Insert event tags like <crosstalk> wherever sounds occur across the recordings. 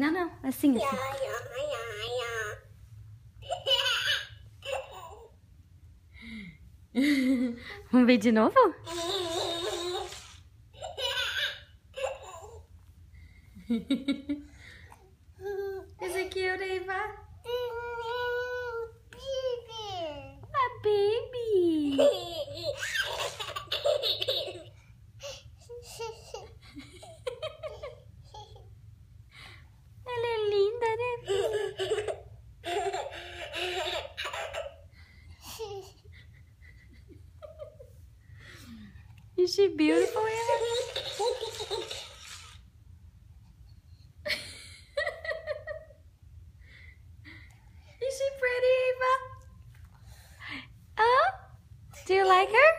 No. Let's sing it. Vamos ver de novo? Is it cute, Ava? Is she beautiful, Ava? <laughs> Is she pretty, Ava? Oh? Do you like her?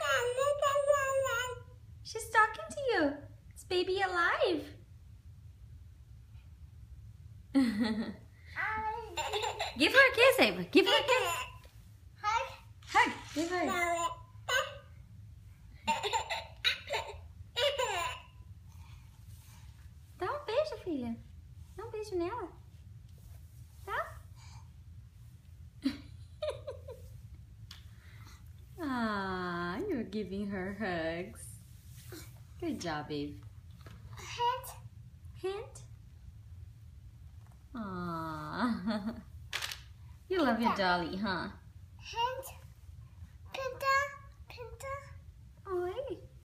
She's talking to you. Is baby alive? <laughs> Give her a kiss, Ava. Give her a kiss. Hug. Give her. Dá um beijo, filha. Dá um beijo nela. Tá? <laughs> ah, you're giving her hugs. Good job, babe. Hint? Hint? Aww. <laughs> you love your dolly, huh? Hand